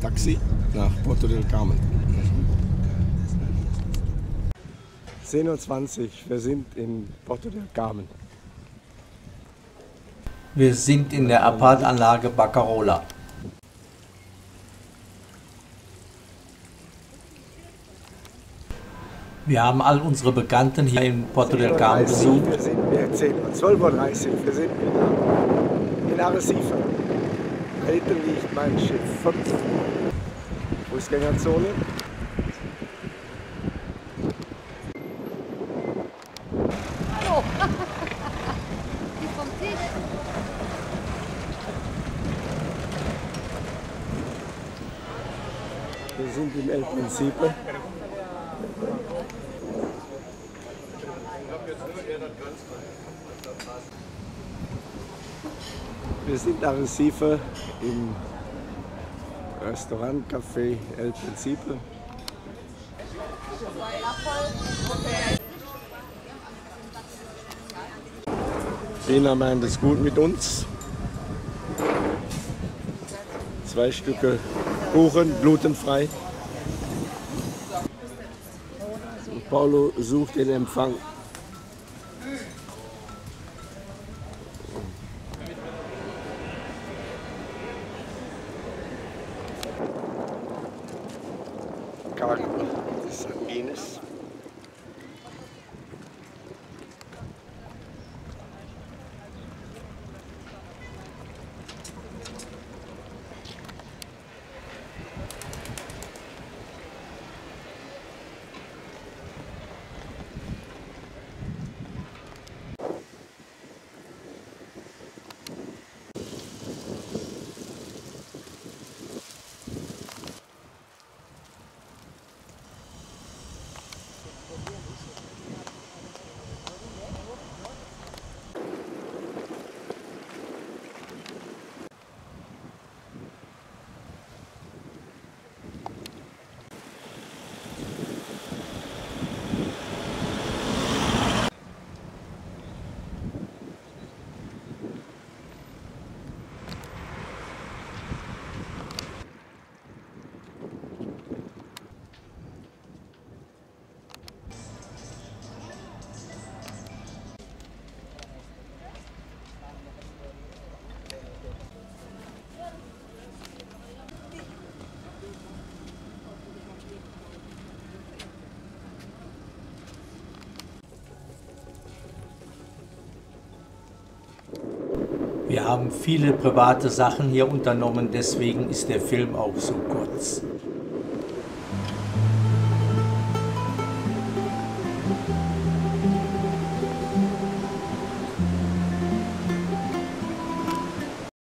Taxi nach Porto del Carmen. 10.20 Uhr, wir sind in Porto del Carmen. Wir sind in der Apartanlage Baccarola. Wir haben all unsere Bekannten hier in Porto del Carmen 10.30 besucht. Wir sind wir 10, 12.30 Uhr, wir sind in, in Arrecife. Hinten liegt mein Schiff. Fußgängerzone. Hallo. Die vom Tisch. Wir sind im El Principe. Wir sind Arrecife im Restaurant Café El Principe. Bina meint es gut mit uns. Zwei Stücke Kuchen, glutenfrei. Und Paulo sucht den Empfang. Chicago, is Venus. Wir haben viele private Sachen hier unternommen, deswegen ist der Film auch so kurz.